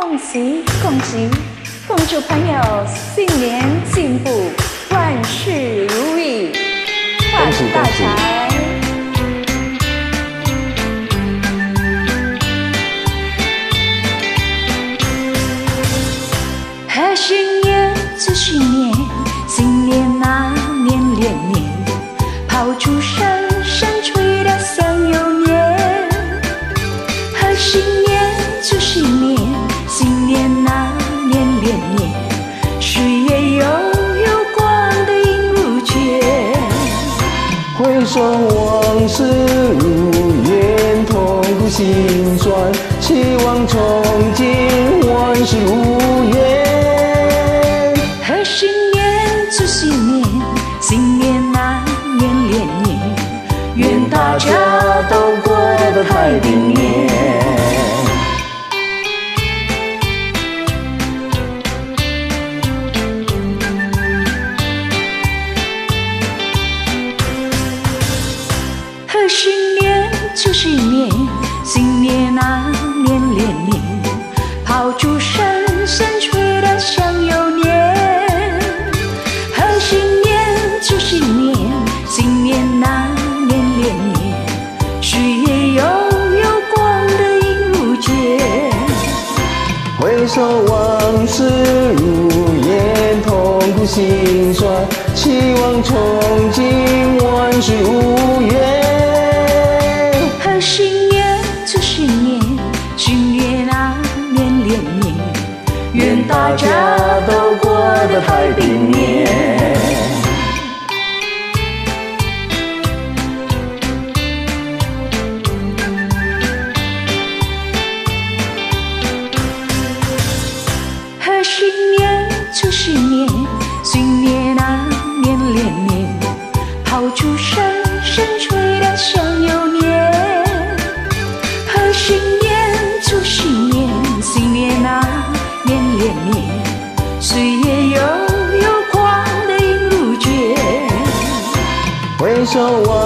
恭喜恭喜，恭祝朋友新年进步，万事如意，万事大吉。岁月悠悠，光的映如卷。回首往事如烟，痛苦心酸，希望从今万事如愿。贺新年，祝新年，新年那年连年，愿大家都过得太平年。新年，祝新年，新年那年连年，炮竹声声吹得像有年。贺新年，祝新年，新年那年连年，岁月悠悠，光的映如卷。回首往事如烟，痛苦心酸，期望从今得太平年。贺新年，祝新年，新年那年连年，炮竹声声吹得像有年。贺新守望